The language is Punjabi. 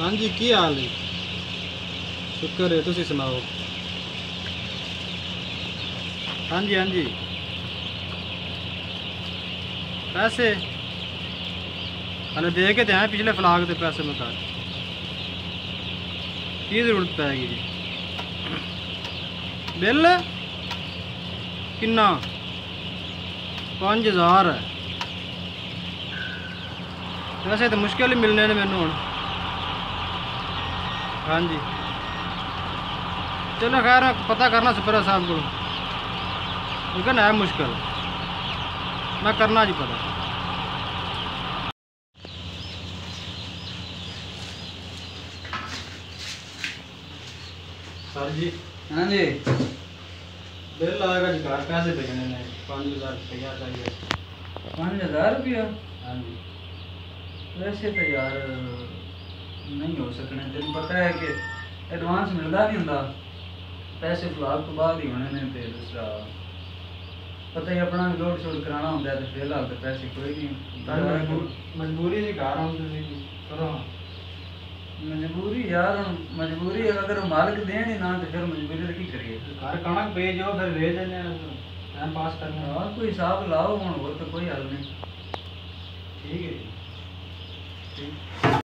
ਹਾਂਜੀ ਕੀ ਹਾਲ ਹੈ? ਸ਼ੁਕਰ ਹੈ ਤੁਸੀਂ ਸੁਣਾਓ? ਹਾਂਜੀ ਹਾਂਜੀ। ਪੈਸੇ? ਹਲੇ ਦੇ ਕੇ ਤੇ ਆਏ ਪਿਛਲੇ ਫਲਾਗ ਦੇ ਪੈਸੇ ਮੈਂ ਕਰ ਕੀ ਜ਼ਰੂਰਤ ਪੈਗੀ ਜੀ? ਬਿੱਲ ਕਿੰਨਾ? 5000 ਹੈ। ਵੈਸੇ ਤਾਂ ਮੁਸ਼ਕਿਲ ਹੀ ਮਿਲਣੇ ਨੇ ਮੈਨੂੰ ਹੁਣ। ਹਾਂਜੀ। ਚਲੋ ਖੈਰ ਪਤਾ ਕਰਨਾ ਸੁਪਰਾ ਸਾਹਿਬ ਕੋਲ। ਉਹ ਕਹਿੰਦਾ ਹੈ ਮੁਸ਼ਕਿਲ। ਮੈਂ ਕਰਨਾ ਜੀ ਪਤਾ। ਸਰ ਜੀ ਹਾਂਜੀ। ਬਿੱਲ ਆਏਗਾ ਜੀ ਘਰ ਪੈਸੇ ਭੇਜਣੇ ਨੇ 5000 ਰੁਪਇਆ ਚਾਹੀਏ 5000 ਰੁਪਇਆ? ਹਾਂਜੀ। ਵੈਸੇ ਤਾਂ ਯਾਰ ਨਹੀਂ ਹੋ ਸਕਣੇ ਤੈਨੂੰ ਪਤਾ ਹੈ ਕਿ ਐਡਵਾਂਸ ਮਿਲਦਾ ਨਹੀਂ ਹੁੰਦਾ। ਪੈਸੇ ਫਲਾਗ ਤੋਂ ਬਾਅਦ ਹੀ ਹੋਣੇ ਨੇ ਤੇ ਦੂਸਰਾ ਪਤਾ ਹੀ ਆਪਣਾ ਲੋਡ ਸ਼ੋਡ ਕਰਾਉਣਾ ਹੁੰਦਾ ਤੇ ਫਿਲਹਾਲ ਤੇ ਪੈਸੇ ਕੋਈ ਨਹੀਂ। ਮਜਬੂਰੀ ਘਰ ਆਉਂ ਤੁਸੀਂ ਕਰੋ ਮਜਬੂਰੀ ਯਾਰ ਮਜਬੂਰੀ ਅਗਰ ਮਾਲਕ ਦੇਣ ਹੀ ਨਾ ਤੇ ਫਿਰ ਮਜਬੂਰੀ ਦਾ ਕੀ ਕਰੀਏ? ਘਰ ਕਣਕ ਭੇਜੋ ਫਿਰ ਵੇਚ ਦਿੰਦੇ ਆ ਟਾਈਮ ਪਾਸ ਕਰਨਾ। ਹਾਂ ਕੋਈ ਹਿਸਾਬ ਲਾਓ ਹੁਣ ਹੋਰ ਤਾਂ ਕੋਈ ਹੱਲ ਨਹੀਂ। ਠੀਕ ਹੈ ਜੀ। ਠੀਕ।